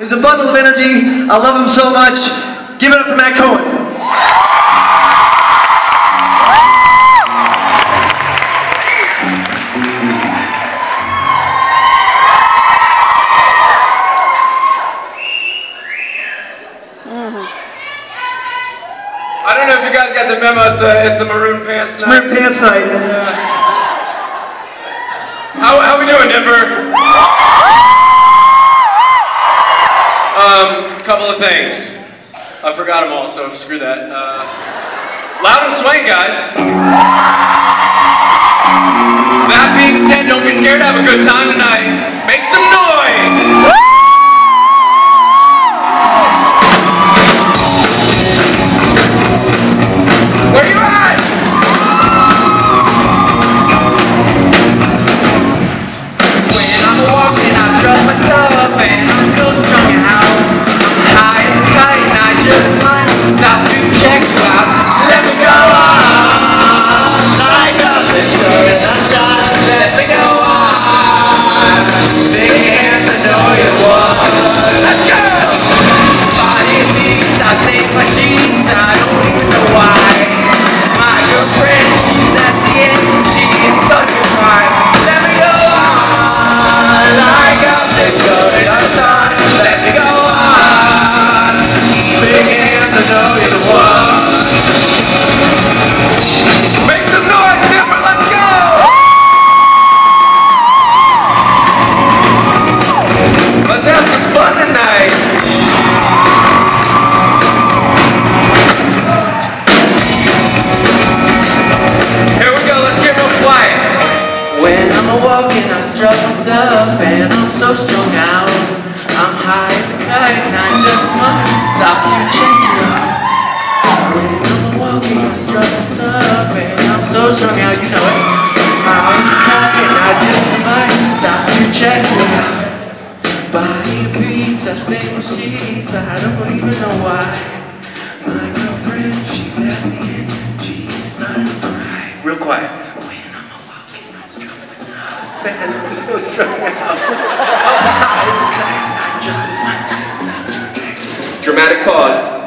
He's a bundle of energy. I love him so much. Give it up for Matt Cohen. I don't know if you guys got the memo. It's a, it's a maroon pants night. Maroon Pants Night. How, how we doing, Denver? Um, couple of things. I forgot them all, so screw that. Uh, loud and swing, guys. That being said, don't be scared have a good time tonight. Make some noise. And I'm so strung I'm so strung out. I'm high as a kite and I just might stop to check you out. When I'm walking, I strut my stuff and I'm so strung out, you know it. High as a kite and I just might stop to check you out. Body beats, I've stained sheets, I don't even know why. My girlfriend, she's at the end, she's not right. Real quiet. I'm so out. Dramatic pause.